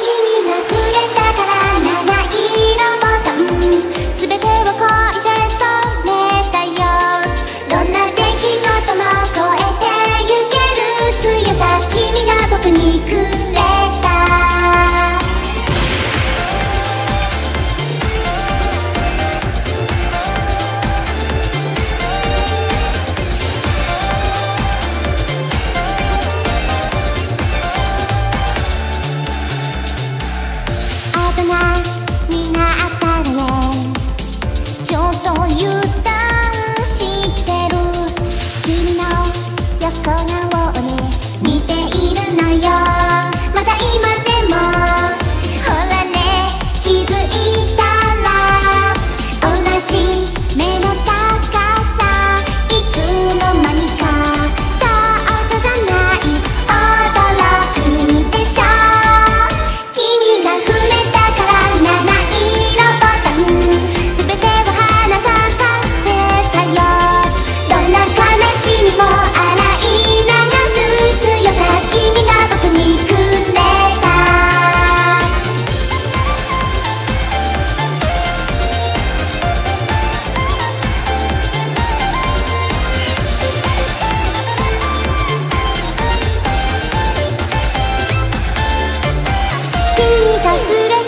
君だけが触れ